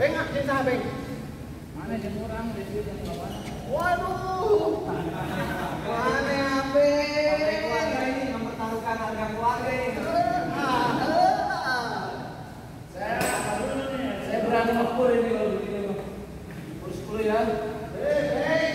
Bengak ah, jeung saha beng? Mana jemuran di sini jeung bawa? Waduh. Mana ya, ape? Keluarga ini mempertaruhkan harga keluarga ini. Saya saya berani ngakur ini kalau begini, Bang. 10 ya. Hei, hei.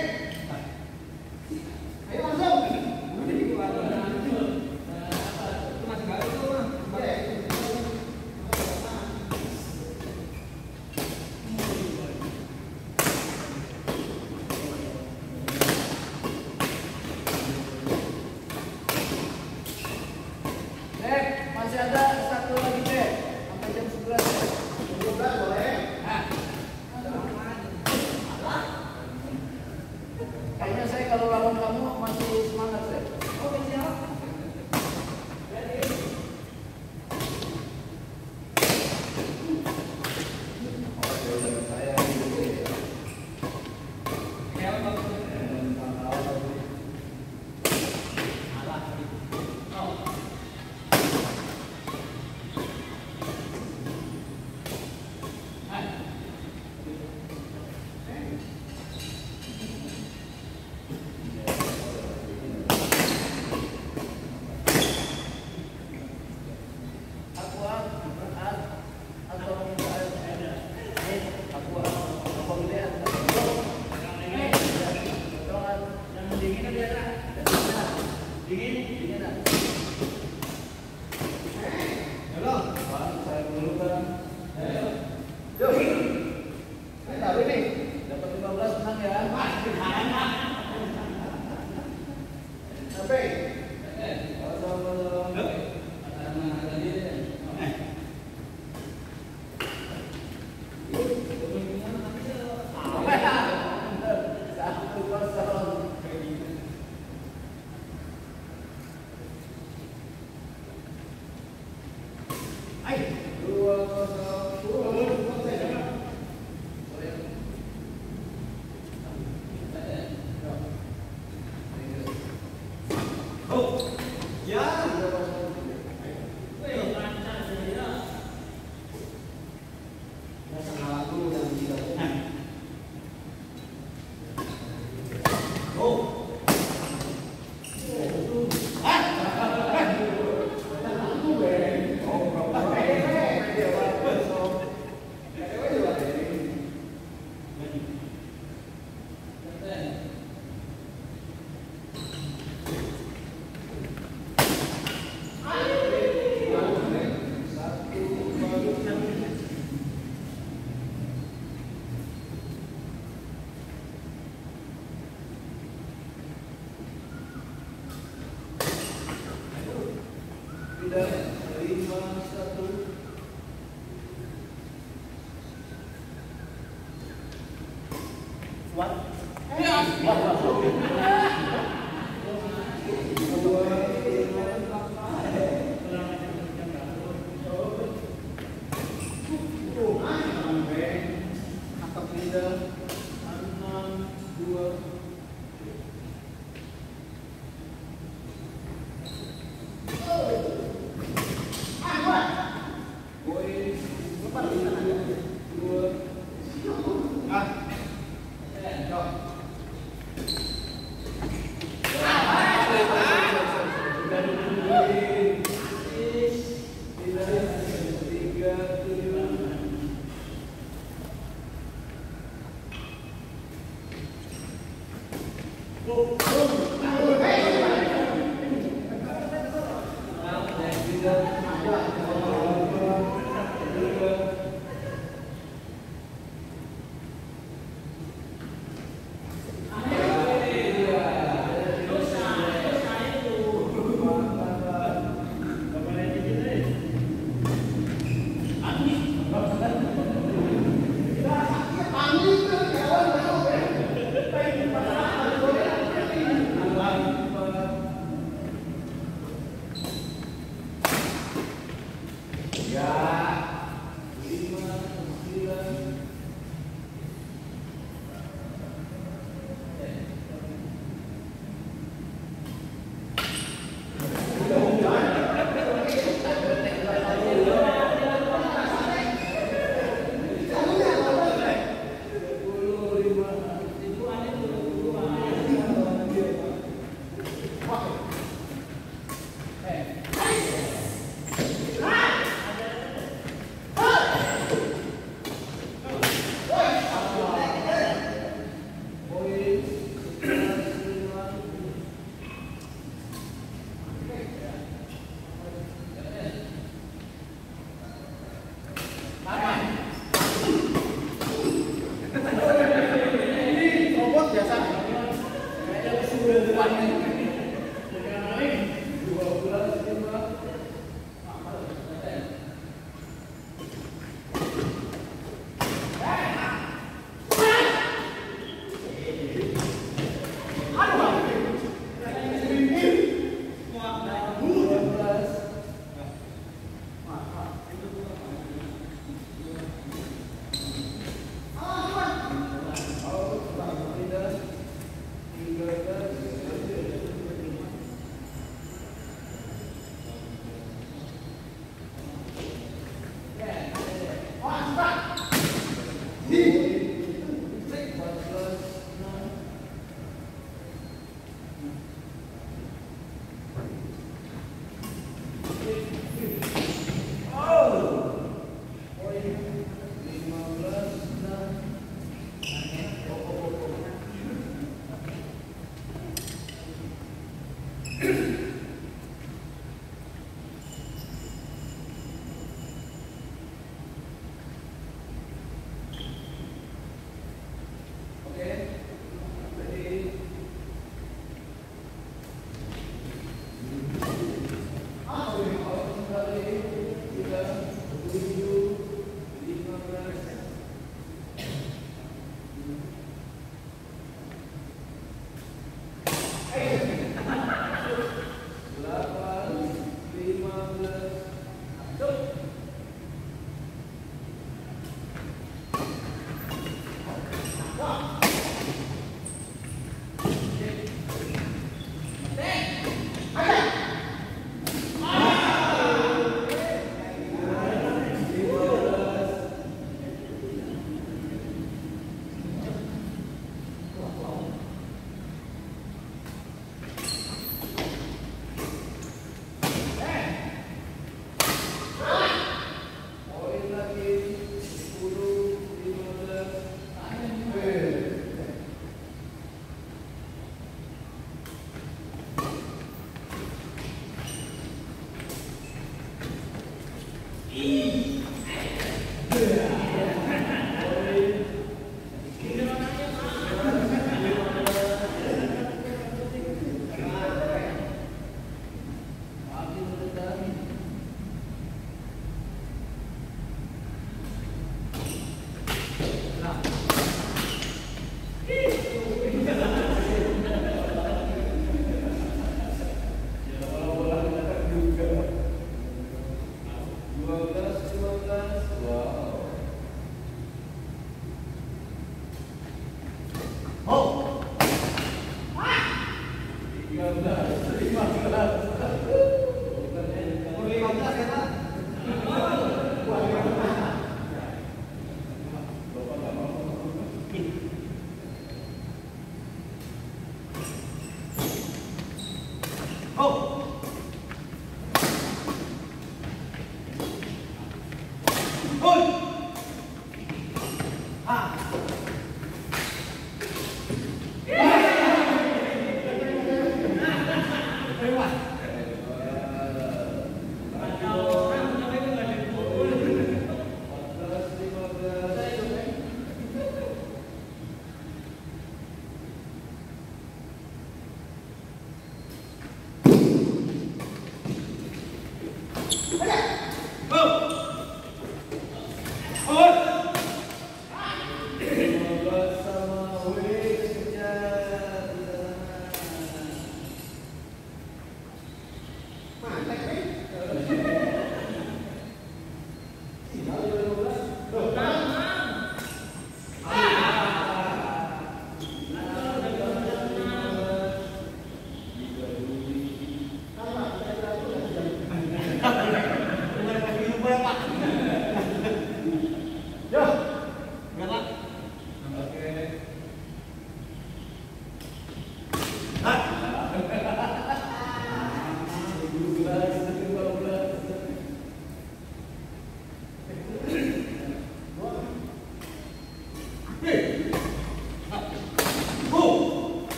E.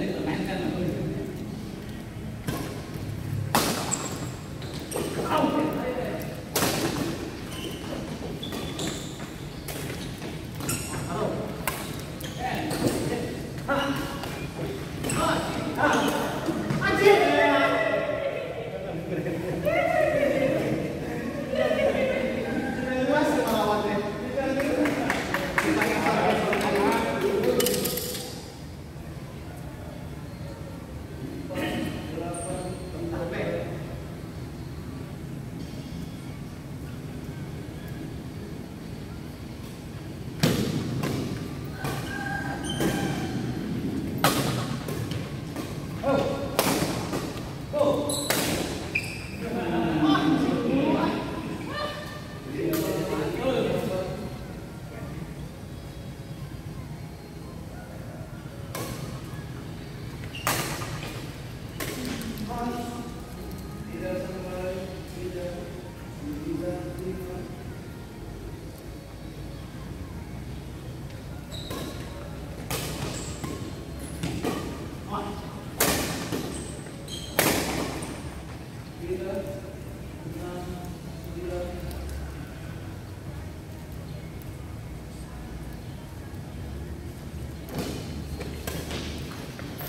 thể được làm ăn ra mọi người.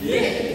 Yeah.